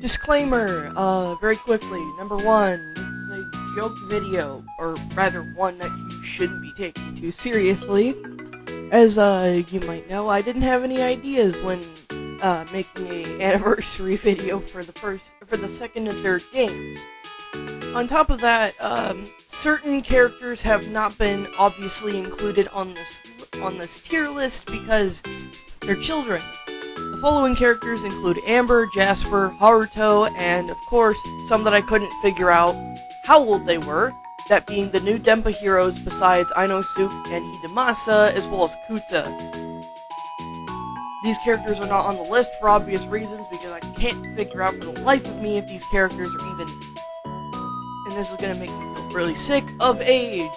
Disclaimer, uh, very quickly. Number one, this is a joke video, or rather one that you shouldn't be taking too seriously. As, uh, you might know, I didn't have any ideas when, uh, making a anniversary video for the first, for the second and third games. On top of that, um, certain characters have not been obviously included on this, on this tier list because they're children. Following characters include Amber, Jasper, Haruto, and of course, some that I couldn't figure out how old they were, that being the new Denpa heroes besides Ainosuke and Hidemasa, as well as Kouta. These characters are not on the list for obvious reasons because I can't figure out for the life of me if these characters are even. And this is gonna make me feel really sick of age.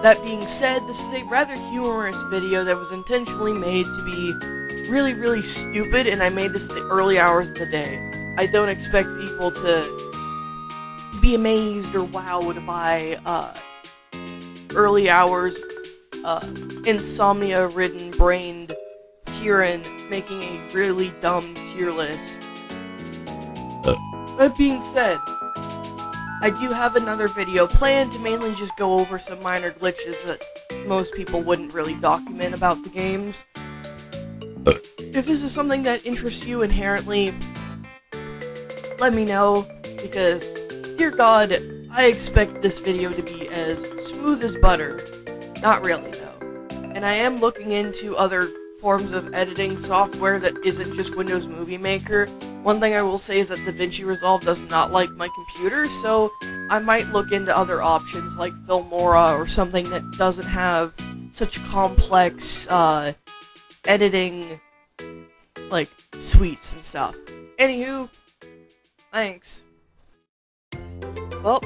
That being said, this is a rather humorous video that was intentionally made to be really, really stupid, and I made this at the early hours of the day. I don't expect people to be amazed or wowed by uh, early hours, uh, insomnia-ridden, brained Kieran making a really dumb tier list. That being said, I do have another video planned to mainly just go over some minor glitches that most people wouldn't really document about the games. If this is something that interests you inherently, let me know, because, dear God, I expect this video to be as smooth as butter. Not really, though. And I am looking into other forms of editing software that isn't just Windows Movie Maker. One thing I will say is that DaVinci Resolve does not like my computer, so I might look into other options like Filmora or something that doesn't have such complex uh, editing like sweets and stuff. Anywho, thanks. Well,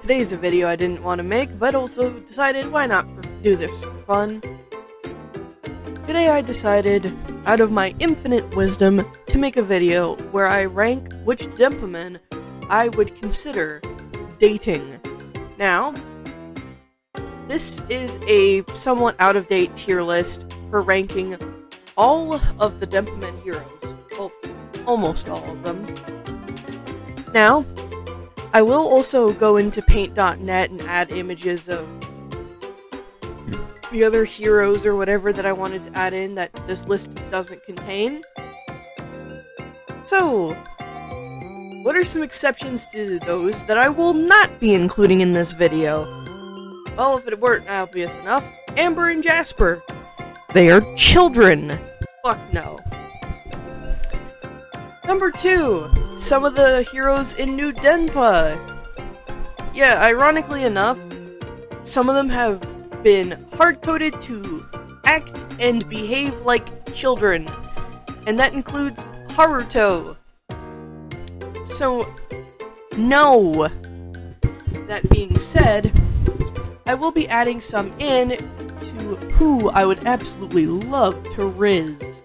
today's a video I didn't want to make, but also decided why not do this for fun. Today I decided, out of my infinite wisdom, to make a video where I rank which Denpa Men I would consider dating. Now, this is a somewhat out-of-date tier list for ranking all of the Denpa Men heroes. Well, almost all of them. Now, I will also go into paint.net and add images of the other heroes or whatever that I wanted to add in that this list doesn't contain. So, what are some exceptions to those that I will not be including in this video? Well, if it weren't obvious enough, Amber and Jasper. They are children. Fuck no. Number two, some of the heroes in New Denpa. Yeah, ironically enough, some of them have been hard-coded to act and behave like children, and that includes Haruto. So, no. That being said, I will be adding some in to who I would absolutely love to riz.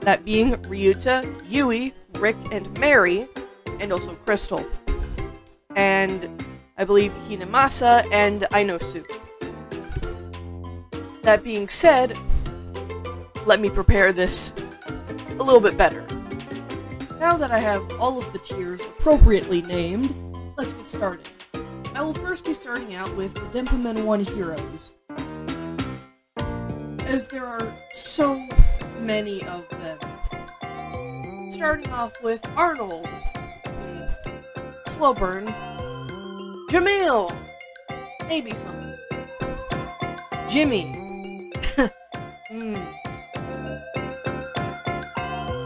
That being Ryuta, Yui, Rick, and Mary, and also Crystal. And I believe Hidemasa and Ainosuke. That being said, let me prepare this a little bit better. Now that I have all of the tiers appropriately named, let's get started. I will first be starting out with the Denpa Men 1 heroes. As there are so many of them. Starting off with Arnold, Slowburn, Jamil, maybe some, Jimmy, Hmm.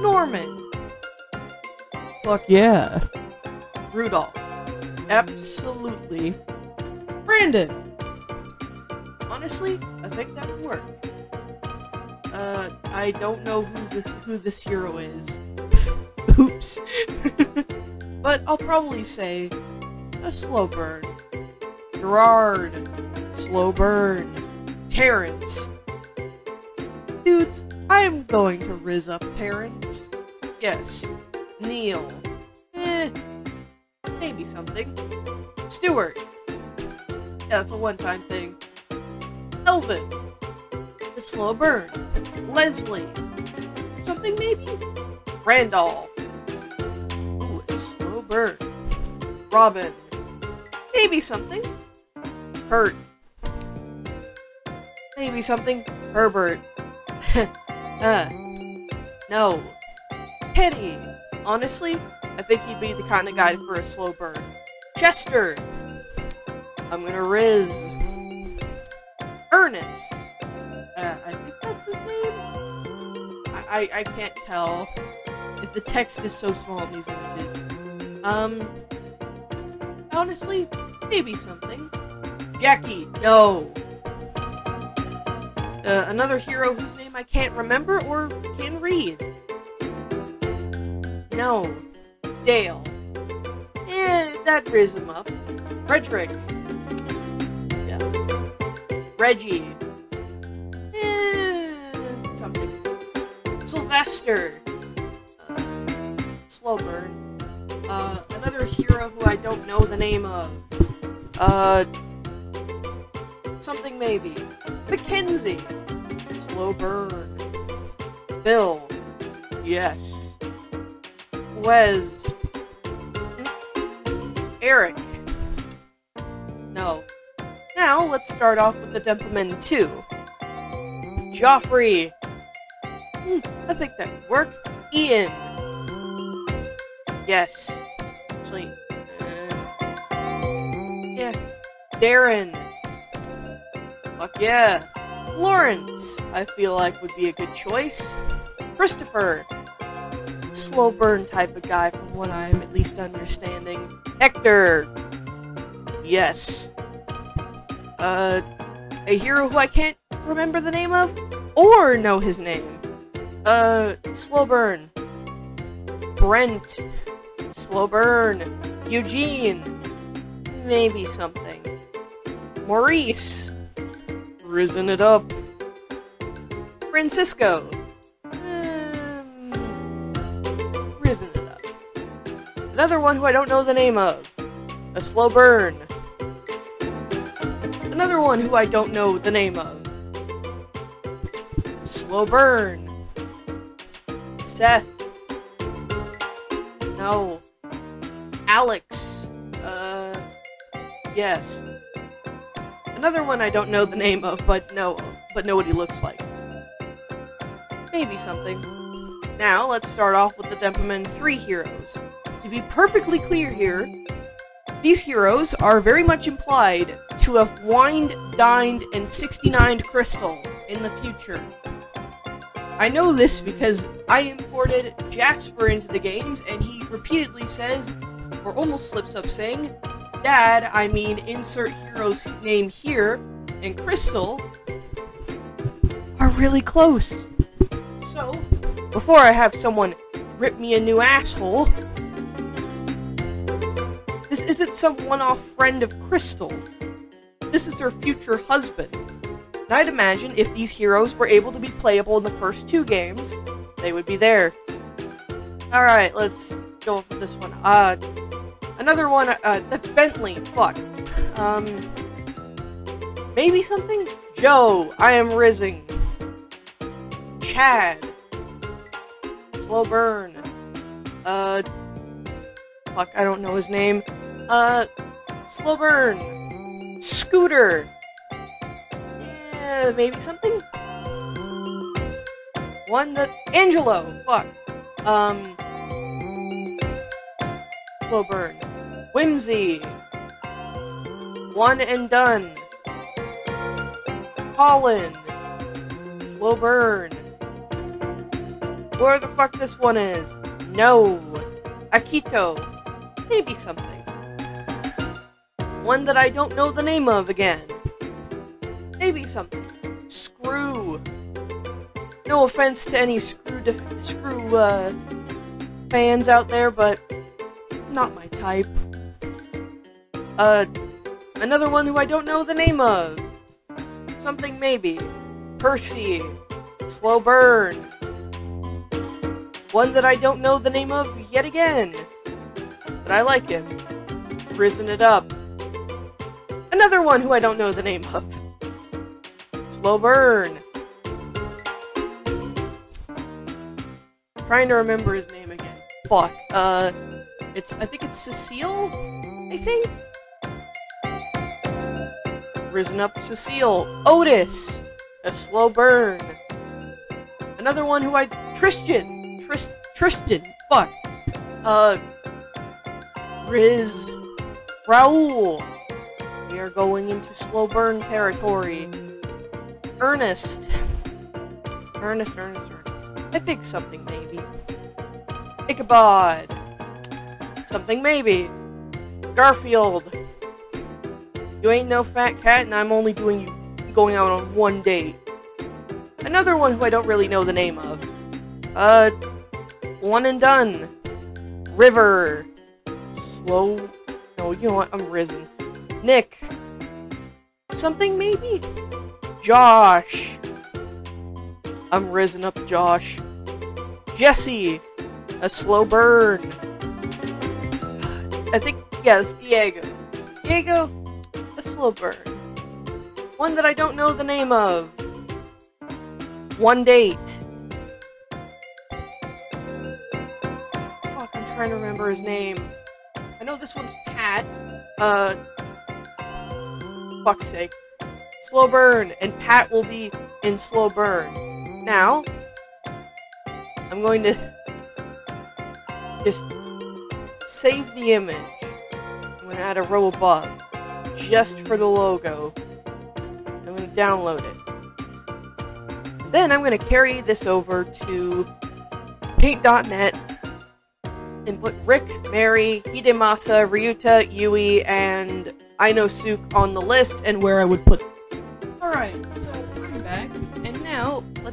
Norman. Fuck yeah. Rudolph. Absolutely. Brandon. Honestly, I think that would work. Uh, I don't know who's this who this hero is. Oops. but I'll probably say a slow burn. Gerard. Slow burn. Terrence. Dudes, I am going to riz up Terrence. Yes. Neil. Eh. Maybe something. Stuart. Yeah, that's a one-time thing. Elvin. The slow burn. Leslie. Something maybe? Randolph. slow burn. Robin. Maybe something. Hurt. Maybe something. Herbert. uh. No. Teddy. Honestly, I think he'd be the kind of guy for a slow burn. Chester. I'm gonna Riz. Ernest. Uh, I think that's his name. I, I, I can't tell. The text is so small in these images. Um, honestly, maybe something. Jackie, no. Uh, another hero whose name I can't remember or can read. No. Dale. Eh, that riz him up. Frederick. Yes. Reggie. Sylvester. Uh, slow burn. Uh, another hero who I don't know the name of. Uh, something maybe. Mackenzie. Slow burn. Bill. Yes. Wes. Eric. No. Now, let's start off with the Denpa Men 2. Joffrey. I think that would work. Ian. Yes. Actually, uh, yeah. Darren. Fuck yeah. Lawrence, I feel like would be a good choice. Christopher. Slow burn type of guy from what I'm at least understanding. Hector. Yes. Uh, a hero who I can't remember the name of or know his name. Uh, slow burn. Brent. Slow burn. Eugene. Maybe something. Maurice. Risen it up. Francisco. Um, risen it up. Another one who I don't know the name of. A slow burn. Another one who I don't know the name of. Slow burn. Seth. No. Alex. Uh. Yes. Another one I don't know the name of, but know, but know what he looks like. Maybe something. Now, let's start off with the Denpa Men 3 heroes. To be perfectly clear here, these heroes are very much implied to have wined, dined, and 69'd Crystal in the future. I know this because I imported Jasper into the games, and he repeatedly says, or almost slips up saying, Dad, I mean insert hero's name here, and Crystal are really close. So, before I have someone rip me a new asshole, this isn't some one-off friend of Crystal. This is her future husband. And I'd imagine if these heroes were able to be playable in the first two games, they would be there. Alright, let's go for this one. Uh, another one, uh, that's Bentley. Fuck. Um, maybe something? Joe, I am Rizzing. Chad. Slow burn. Uh, fuck, I don't know his name. Uh, slow burn. Scooter. Maybe something? One that, Angelo, fuck. Um, slow burn. Whimsy. One and done. Colin. Slow burn. Where the fuck this one is? No. Akito. Maybe something. One that I don't know the name of again. Maybe something. No offense to any screw screw uh, fans out there, but not my type. Uh, another one who I don't know the name of. Something maybe. Percy. Slow burn. One that I don't know the name of yet again. But I like him. Risen it up. Another one who I don't know the name of. Slow burn. Trying to remember his name again. Fuck. Uh, It's I think it's Cecile. I think. Risen up Cecile. Otis. A slow burn. Another one who I Tristan. Trist Tristan. Fuck. Uh. Riz. Raul. We are going into slow burn territory. Ernest. Ernest, Ernest, Ernest. I think something maybe. Ichabod. Something maybe. Garfield. You ain't no fat cat, and I'm only doing you going out on one date. Another one who I don't really know the name of. Uh, one and done. River. Slow. No, you know what? I'm risen. Nick. Something maybe? Josh. I'm risen up, Josh. Jesse. A slow burn. I think, yes, Diego. Diego, a slow burn. One that I don't know the name of. One date. Fuck, I'm trying to remember his name. I know this one's Pat. Uh, fuck's sake. Slow burn, and Pat will be in slow burn. Now, I'm going to just save the image. I'm going to add a row above, just for the logo. I'm going to download it. Then I'm going to carry this over to paint.net and put Rick, Mary, Hidemasa, Ryuta, Yui, and Ainosuke on the list and where I would put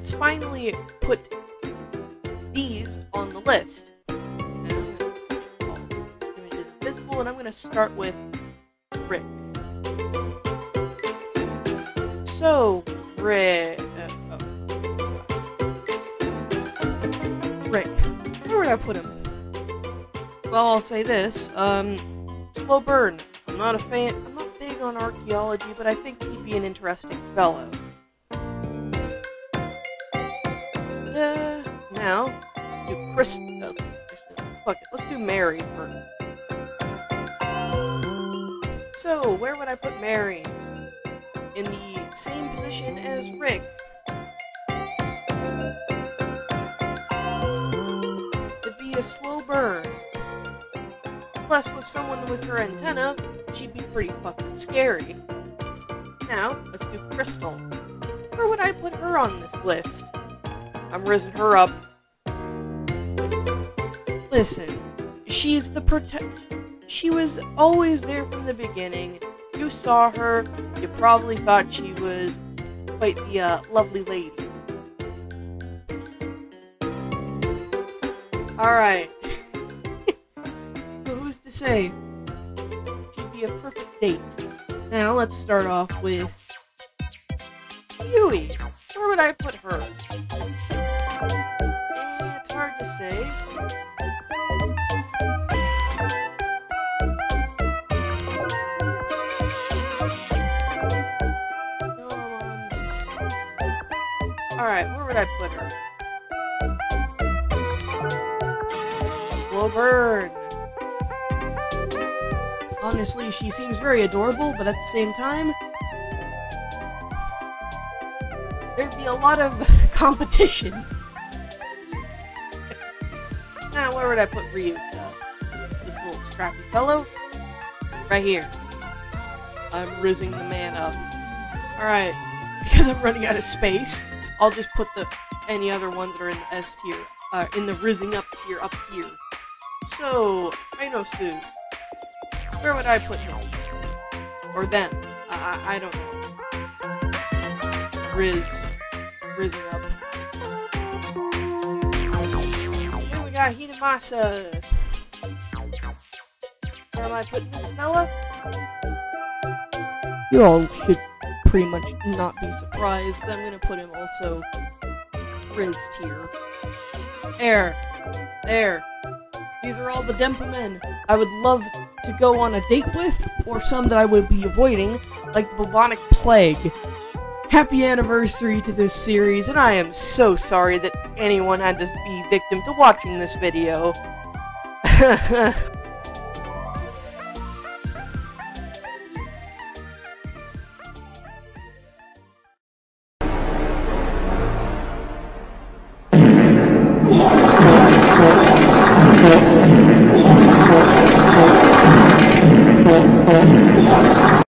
let's finally put these on the list. And I'm gonna and I'm gonna start with Rick. So, Rick. Uh, oh. Rick. Where would I put him? Well, I'll say this. Um, slow burn. I'm not a fan. I'm not big on archaeology, but I think he'd be an interesting fellow. Now, let's do Chris. Uh, fuck it. Let's do Mary first. So, where would I put Mary? In the same position as Rick. It'd be a slow burn. Plus, with someone with her antenna, she'd be pretty fucking scary. Now, let's do Crystal. Where would I put her on this list? I'm risen her up. Listen, she's the protag. She was always there from the beginning. You saw her, you probably thought she was quite the uh, lovely lady. Alright. Who's to say? She'd be a perfect date. Now let's start off with Yui. Where would I put her? Eh, it's hard to say. Alright, where would I put her? Slow burn. Honestly, she seems very adorable, but at the same time, there'd be a lot of competition. now, where would I put Ryuta? This little scrappy fellow? Right here. I'm rizzing the man up. Alright, because I'm running out of space, I'll just put the any other ones that are in the S tier, uh, in the rizzing up tier up here. So, Ainosuke. Where would I put him? Or them? I, I, I don't know. Riz. Rizzing up. Then we got Hidemasa. Where am I putting this fella? You all should pretty much not be surprised. I'm gonna put him also Riz tier. There. There. These are all the Denpa men I would love to go on a date with, or some that I would be avoiding, like the bubonic plague. Happy anniversary to this series, and I am so sorry that anyone had to be victim to watching this video.